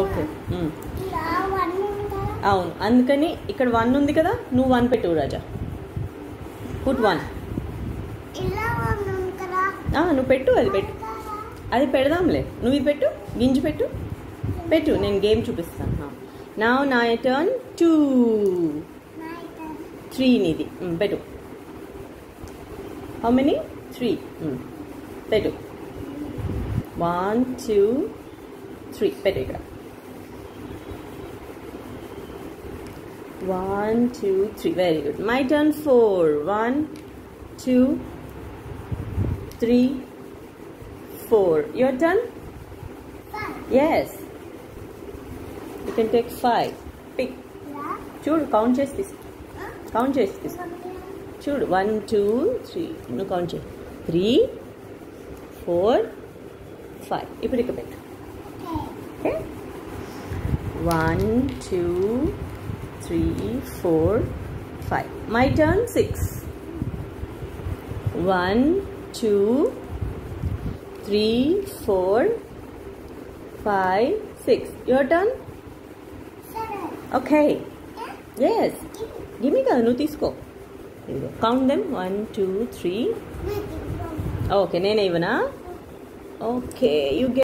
Okay. అవును. అందుకని ఇక్కడ వన్ ఉంది కదా నువ్వు వన్ పెట్టు రాజా. పుట్ వన్ నువ్వు పెట్టు అది పెట్టు. అది పెడదాంలే. నువ్వు ఇది పెట్టు గింజి పెట్టు. పెట్టు నేను గేమ్ చూపిస్తాను. నా నా టర్న్ టూ త్రీ నీది. పెట్టు. హౌ మెనీ త్రీ పెట్టు. వన్ టూ త్రీ పెట్టు ఇక్కడ. One, two, three. Very good. My turn. Four. One, two, three, four. Your turn? Five. Yes. You can take five. Pick. Yeah. Choose. Count just this. Count just this. Choose. One, two, three. No count. Just. Three, four, five. You pick a bit. Okay. Okay. One, two three, four, five. My turn, six. One, two, three, four, five, six. Your turn? Seven. Okay. Yeah? Yes. Give me, the Anuti's go. Count them. One, two, three. Okay, Nene Ivana. Okay, you get.